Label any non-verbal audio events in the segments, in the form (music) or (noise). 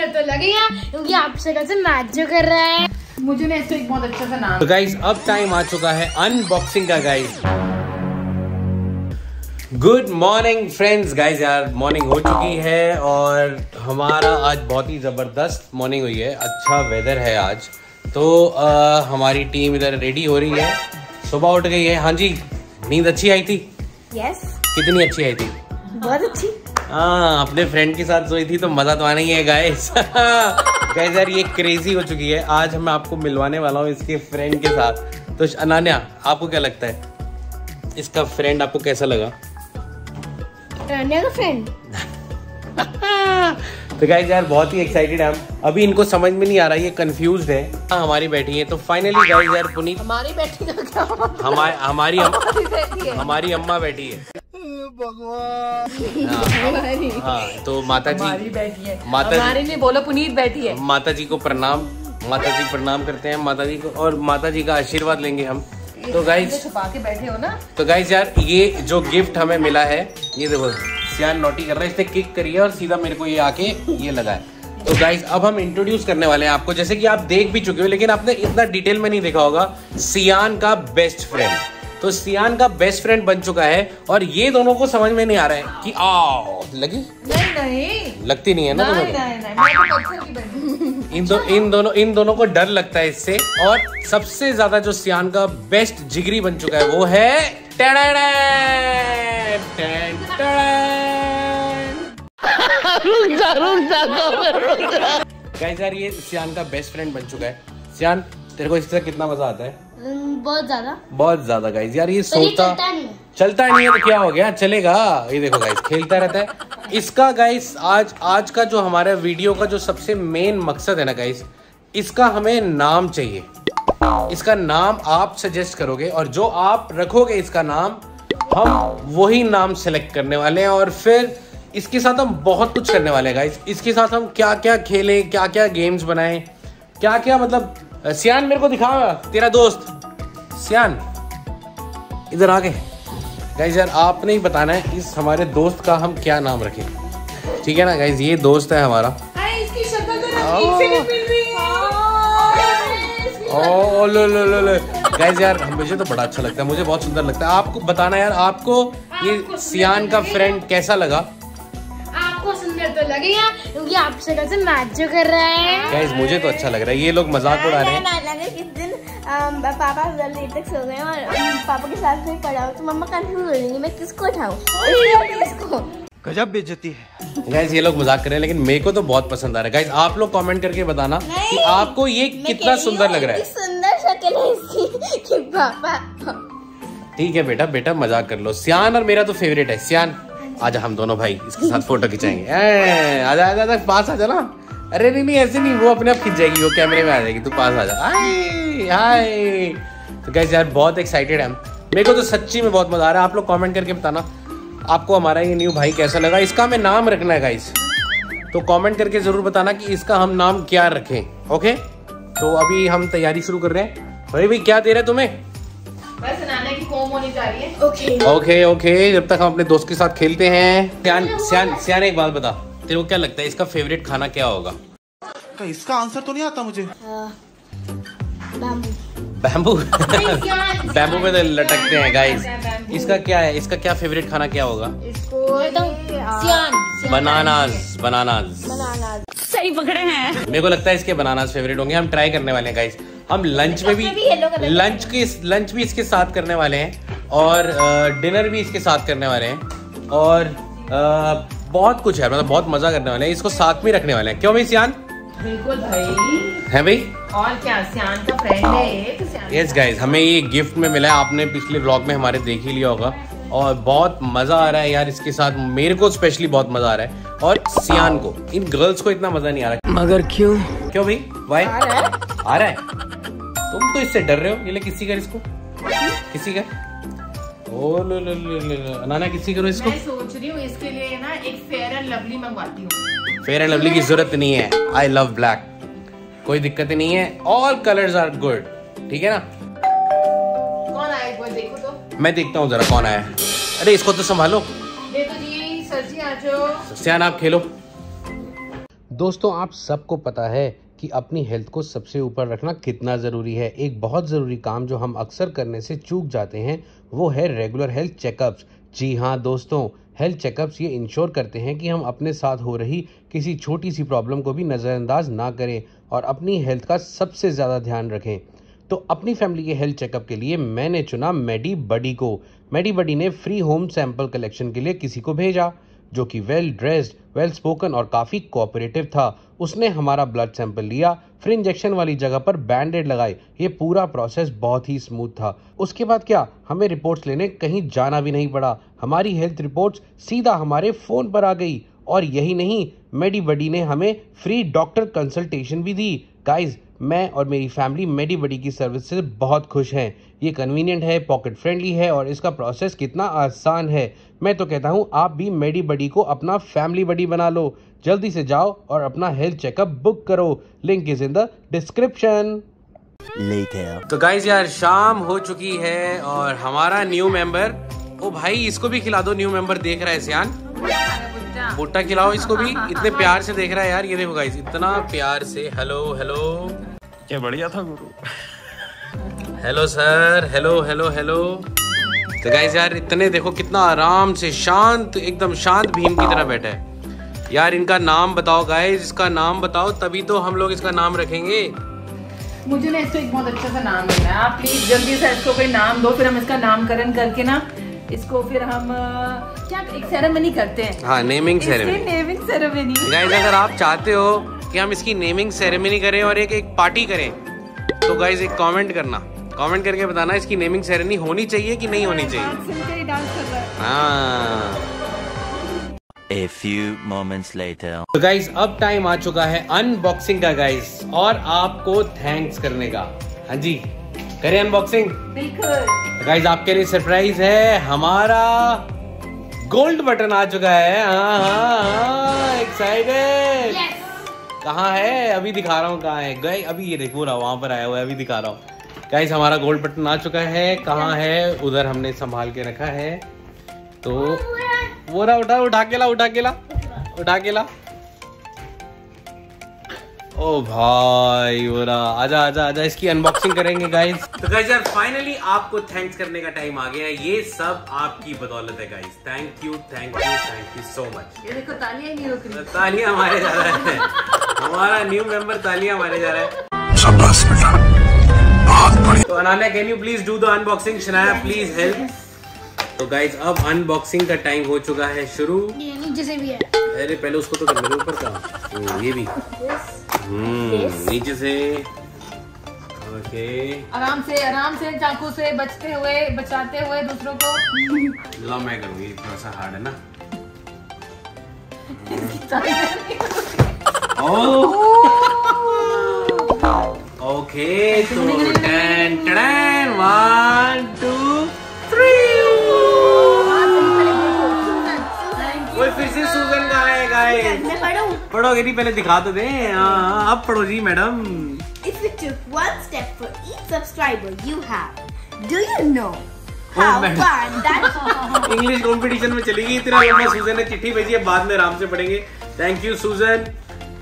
सुंदर तो लगेगा क्योंकि आपसे कैसे मैच जो कर रहा है। मुझे ना इसको एक बहुत अच्छा सा नाम तो गाइज़ अब टाइम आ चुका है अनबॉक्सिंग का guys good morning friends guys यार मॉर्निंग हो चुकी है और हमारा आज बहुत ही ज़बरदस्त मॉर्निंग हुई है। अच्छा वेदर है आज। तो आ, हमारी टीम इधर रेडी हो रही है। सुबह उठ गई है। हाँ जी नींद अच्छी आई थी? Yes yes. कितनी अच्छी आई थी? बहुत अच्छी। हाँ अपने फ्रेंड के साथ सोई थी तो मज़ा तो आना ही है गाइस गाइस (laughs) यार ये क्रेजी हो चुकी है. आज मैं आपको मिलवाने वाला हूँ इसके फ्रेंड के साथ. तो अनान्या आपको क्या लगता है? इसका फ्रेंड आपको कैसा लगा? रनिया का फ्रेंड (laughs) तो गाइस यार बहुत ही एक्साइटेड है हम. अभी इनको समझ में नहीं आ रहा ये कंफ्यूज है. हाँ, हमारी बैठी है. तो फाइनली गाइस यार पुनीत हमारी क्या? हमारी हमारी अम्मा बैठी है। हमारी। हाँ तो माता जी बैठी है। माता जी- हमारी बोलो पुनीत बैठी है। माता जी को प्रणाम। माता जी प्रणाम करते हैं। माता जी को और माता जी का आशीर्वाद लेंगे हम। तो गाइज़ छुपा के बैठे हो ना। तो गाइज़ यार ये जो गिफ्ट हमें मिला है ये देखो सियान नोटी कर रहा है। इसने किक करी है और सीधा मेरे को ये आके ये लगा है। तो गाइज़ अब हम इंट्रोड्यूस करने वाले हैं आपको। जैसे कि आप देख भी चुके हो लेकिन आपने इतना डिटेल में नहीं देखा होगा। सियान का बेस्ट फ्रेंड तो सियान का बेस्ट फ्रेंड बन चुका है और ये दोनों को समझ में नहीं आ रहा है कि आओ लगी? नहीं नहीं। लगती नहीं है ना नहीं तुम्हें? नहीं नहीं मैं तो पत्थर की बनी इन दो इन दोनों इन दोनों को डर लगता है इससे और सबसे ज़्यादा जो सियान का बेस्ट जिगरी बन चुका है वो है टैडैडैन, टैन, टैडैन। Guys, यार ये सियान का बेस्ट फ्रेंड बन चुका है। सियान तेरे को इससे कितना मज़ा आता है? बहुत ज़्यादा। बहुत ज़्यादा गाइज़ यार ये सोता चलता नहीं है। चलता नहीं है तो क्या हो गया? चलेगा। ये देखो गाइस खेलता रहता है। इसका गाइस आज आज का जो हमारा वीडियो का जो सबसे मेन मकसद है ना गाइस इसका हमें नाम चाहिए। इसका नाम आप सजेस्ट करोगे और जो आप रखोगे इसका नाम हम वही नाम सेलेक्ट करने वाले हैं और फिर इसके साथ हम बहुत कुछ करने वाले हैं गाइस इसके साथ हम क्या क्या खेलें क्या क्या गेम्स बनाएँ क्या क्या मतलब सियान मेरे को दिखा तेरा दोस्त। सियान इधर आ गए गाइज़ यार आपने ही बताना है इस हमारे दोस्त का हम क्या नाम रखें। ठीक है ना गाइज़ ये दोस्त है हमारा। ओ लो लो लो लो। गाइज़ यार मुझे तो बड़ा अच्छा लगता है मुझे बहुत सुंदर लगता है। आपको बताना यार आपको ये सियान का फ्रेंड कैसा लगा? क्योंकि आपसे कैसे मैच जो कर रहा है। मुझे तो अच्छा लग रहा है। ये लोग मज़ाक उड़ा रहे हैं। किस दिन पापा लेट तक सो गए और पापा के साथ में पड़ा हो तो मम्मा कंफ्यूज हो जाएँगी मैं किसको उठाऊं? इसको गजब बेइज्जती है। गाइज़ ये लोग मज़ाक कर रहे हैं लेकिन मेरे को तो बहुत पसंद आ रहा है। गाइज़ आप लोग कमेंट करके बताना कि आपको ये कितना सुंदर लग रहा है। सुंदर शक्ल है इसकी कि पापा ठीक है बेटा बेटा मज़ाक कर लो। सियान और मेरा तो फेवरेट है। सियान आजा हम दोनों भाई इसके साथ फ़ोटो खिंचाएँगे। आजा आजा आजा पास आजा ना। अरे नहीं नहीं, ऐसे नहीं, वो अपने आप खिंच जाएगी, वो कैमरे में आ जाएगी, तू पास हाय हाय। तो गैस यार, बहुत एक्साइटेड है मेरे को तो सच्ची में बहुत मज़ा आ रहा है, आप लोग कमेंट करके बताना, आपको हमारा ये न्यू भाई कैसा लगा? इसका हमें नाम रखना है गाइस तो कमेंट करके ज़रूर बताना कि इसका हम नाम क्या रखें ओके तो अभी हम तैयारी शुरू कर रहे हैं। भाई भाई, क्या दे रहे तुम्हें? नाना की जा रही है ओके ओके ओके जब तक हम अपने दोस्त के साथ खेलते हैं। सियान सियान सियान एक बात बता। तेरे को क्या लगता है इसका फेवरेट खाना क्या होगा? का इसका आंसर तो नहीं आता मुझे। बाबू बैम्बू बैम्बू पे तो लटकते हैं गाइस इसका क्या है इसका क्या फेवरेट खाना क्या होगा? इसको बनानास बनानास सही पकड़े हैं। मेरे को लगता है इसके बनानास फेवरेट होंगे हम ट्राई करने वाले हैं गाइस हम लंच में भी भी लंच की लंच भी इसके साथ करने वाले हैं और डिनर भी इसके साथ करने वाले हैं और अ, बहुत कुछ है मतलब बहुत मज़ा करने वाले हैं। इसको साथ में रखने वाले हैं। क्यों भाई सियान? बिल्कुल भाई। है भाई? और क्या सियान का फ्रेंड है यस गाइज़ हमें ये गिफ्ट में मिला है। आपने पिछले व्लॉग में हमारे देख ही लिया होगा। और बहुत मज़ा आ रहा है यार इसके साथ। मेरे को स्पेशली बहुत मज़ा आ रहा है। और सियान को इन गर्ल्स को इतना मज़ा नहीं आ रहा। मगर क्यों? क्यों भाई? वाई आ रहा है। तुम तो इससे डर रहे हो? ये ले किसी का इसको। किसी का? ओ लो लो लो लो लो। नाना किसी करो इसको। मैं सोच रही हूँ इसके लिए ना एक फेयर एंड लवली मंगवाती हूँ। फेयर एंड लवली की ज़रूरत नहीं है। आई लव ब्लैक कोई दिक्कत नहीं है। ऑल कलर्स आर गुड ठीक है ना? कौन आया एक बार देखो तो। मैं देखता हूँ जरा कौन आया अरे इसको तो संभालो। देखो जी सर जी आ जाओ। सियान आप खेलो। दोस्तों आप सबको पता है कि अपनी हेल्थ को सबसे ऊपर रखना कितना ज़रूरी है। एक बहुत ज़रूरी काम जो हम अक्सर करने से चूक जाते हैं, वो है रेगुलर हेल्थ चेकअप्स जी हाँ दोस्तों हेल्थ चेकअप्स ये इंश्योर करते हैं कि हम अपने साथ हो रही किसी छोटी सी प्रॉब्लम को भी नज़रअंदाज ना करें और अपनी हेल्थ का सबसे ज़्यादा ध्यान रखें। तो अपनी फैमिली के हेल्थ चेकअप के लिए मैंने चुना मेडी बडी को। मेडी बडी ने फ्री होम सैंपल कलेक्शन के लिए किसी को भेजा। जो कि वेल ड्रेस्ड वेल स्पोकन और काफ़ी कोऑपरेटिव था। उसने हमारा ब्लड सैंपल लिया, फिर इंजेक्शन वाली जगह पर बैंडेड लगाए ये पूरा प्रोसेस बहुत ही स्मूथ था। उसके बाद क्या? हमें रिपोर्ट्स लेने कहीं जाना भी नहीं पड़ा। हमारी हेल्थ रिपोर्ट्स सीधा हमारे फ़ोन पर आ गई। और यही नहीं मेडीबडी ने हमें फ्री डॉक्टर कंसल्टेशन भी दी। गाइज़ मैं और मेरी फैमिली मेडी बडी की सर्विस से बहुत खुश हैं। ये कन्वीनियंट है पॉकेट फ्रेंडली है और इसका प्रोसेस कितना आसान है। मैं तो कहता हूँ आप भी मेडी बडी को अपना फैमिली बडी बना लो। जल्दी से जाओ और अपना हेल्थ चेकअप बुक करो। Link is in the description तो गाइज़ यार शाम हो चुकी है और हमारा न्यू मेंबर ओ भाई इसको भी खिला दो न्यू मेंबर देख रहा है सियान। भुट्टा खिलाओ इसको भी इतने प्यार से देख रहा है यार। ये देखो गाइस इतना प्यार से हेलो हेलो क्या बढ़िया था गुरु। Hello sir hello hello hello तो गाइस यार इतने देखो कितना आराम से शांत एकदम शांत भीम की तरह बैठा है। यार इनका नाम बताओ गाइस इसका नाम बताओ तभी तो हम लोग इसका नाम रखेंगे। मुझे ना इसको एक बहुत अच्छा सा नाम देना है। आप प्लीज़ जल्दी से इसको कोई नाम दो फिर हम इसका नामकरण करके ना इसको फिर हम क्या एक सेरेमनी करते हैं। हाँ naming ceremony naming ceremony guys अगर आप चाहते हो कि हम इसकी नेमिंग सेरेमनी करें और एक एक पार्टी करें तो गाइस एक कमेंट करना। कमेंट करके बताना इसकी नेमिंग सेरेमनी होनी चाहिए कि नहीं होनी चाहिए? ही है। हाँ। A few moments later. तो गाइज़ अब टाइम आ चुका है अनबॉक्सिंग का गाइज़ और आपको थैंक्स करने का। हाँ जी करें अनबॉक्सिंग बिल्कुल। गाइज़ आपके लिए सरप्राइज़ है हमारा गोल्ड बटन आ चुका है। हाँ हाँ हाँ एक्साइटेड कहाँ है? अभी दिखा रहा हूँ कहाँ है? गए अभी ये देखो रहा वहाँ पर आया हुआ है अभी दिखा रहा हूँ। गाइज़ हमारा गोल्ड बटन आ चुका है। कहाँ है? उधर हमने संभाल के रखा है। तो वो रहा उठा उठा के ला उठा के ला उठा के ला ओ भाई वो रहा आजा आजा आजा इसकी अनबॉक्सिंग करेंगे गाइस (laughs) तो गाइस यार फाइनली आपको थैंक्स करने का टाइम आ गया है। ये सब आपकी बदौलत है guys thank you thank you thank you so much ये देखो तालियाँ ही नहीं रुक रही। तालियाँ हमारे जा रहा है। हमारा न्यू मेंबर तालियाँ हमारे जा रहा है। शाबाश बेटा। तो Ananya can you please do the unboxing Shanaya please help तो गाइज़ अब अनबॉक्सिंग का टाइम हो चुका है शुरू। ये नीचे से भी है। अरे पहले उसको तो कर मेरे ऊपर का। ये भी। हम्म नीचे से। ओके आराम से आराम से चाकू से बचते हुए बचाते हुए दूसरों को। लो मैं करूँगी थोड़ा सा हार्ड है ना। (laughs) ओके तो ten ten one two three वो फिर से सूजन का है गाइस मैं पढ़ोगे नहीं पहले दिखा तो दे। हाँ, अब पढ़ो जी madam. If you took one step for each subscriber you have, do you know Oh, how man. fun that (laughs) English competition में चली गई इतना लंबा सूजन ने चिट्ठी भेजी है बाद में आराम से पढ़ेंगे। थैंक यू सूजन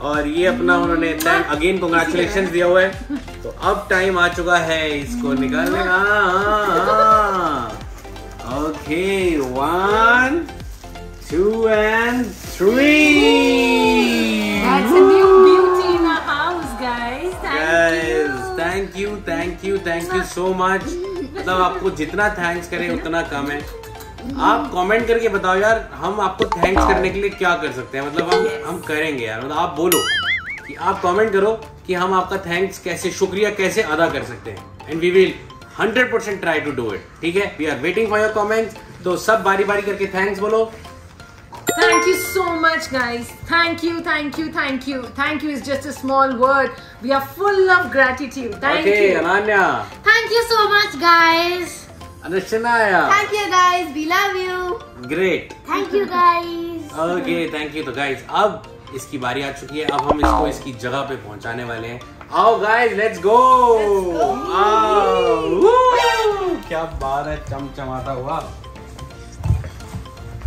और ये अपना उन्होंने अगेन कॉन्ग्रेचुलेशन दिया हुआ है। तो अब टाइम आ चुका है इसको निकालने का। Okay one two and three. Thank you thank you thank you so much मतलब आपको जितना थैंक्स करें उतना कम है। आप कमेंट करके बताओ यार हम आपको थैंक्स करने के लिए क्या कर सकते हैं मतलब हम हम करेंगे यार मतलब आप बोलो कि आप कमेंट करो कि हम आपका थैंक्स कैसे शुक्रिया कैसे अदा कर सकते हैं and we will 100% try to do it ठीक है we are waiting for your comments तो सब बारी बारी करके थैंक्स बोलो Thank you so much, guys. Thank you, thank you, thank you. Thank you is just a small word. We are full of gratitude. Thank okay you. Ananya thank you so much guys Anushnaya Thank you guys, we love you. Great thank you guys okay thank you तो guys अब इसकी बारी आ चुकी है। अब हम इसको इसकी जगह पे पहुँचाने वाले हैं। आओ गाइज़ लेट्स गो क्या बात है चमचमाता हुआ।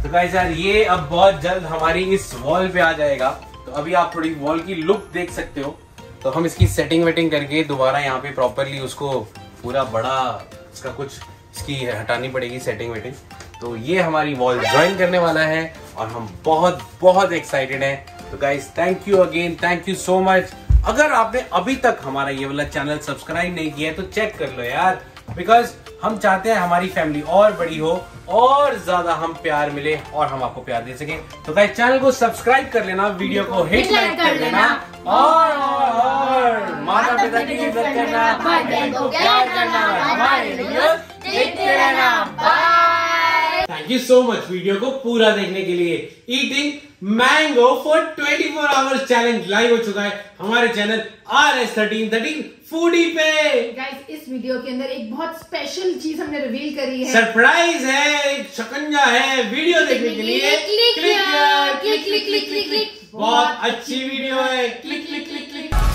तो गाइज़ यार ये अब बहुत जल्द हमारी इस वॉल पे आ जाएगा। तो अभी आप थोड़ी वॉल की लुक देख सकते हो। तो हम इसकी सेटिंग वेटिंग करके दोबारा यहाँ पे प्रॉपरली उसको पूरा बड़ा इसका कुछ इसकी हटानी पड़ेगी सेटिंग वेटिंग तो ये हमारी वॉल ज्वाइन करने वाला है और हम बहुत बहुत एक्साइटेड हैं। तो guys thank you again thank you so much अगर आपने अभी तक हमारा ये वाला चैनल सब्सक्राइब नहीं किया है तो चेक कर लो यार। बिकॉज़ हम चाहते हैं हमारी फैमिली और बड़ी हो और ज़्यादा हम प्यार मिले और हम आपको प्यार दे सके। तो गाइस चैनल को सब्सक्राइब कर लेना वीडियो को हिट लाइक कर लेना। और और और माता पिता की इज़्ज़त करना प्यार करना हमारे thank you so much video को पूरा देखने के लिए eating mango for 24 four hours challenge live हो चुका है हमारे channel R S thirteen thirteen foodie पे गाइस इस वीडियो के अंदर एक बहुत स्पेशल चीज़ हमने रिवील करी है सरप्राइज़ है एक शकंजा है वीडियो देखने के लिए click click click click click, click. बहुत अच्छी वीडियो है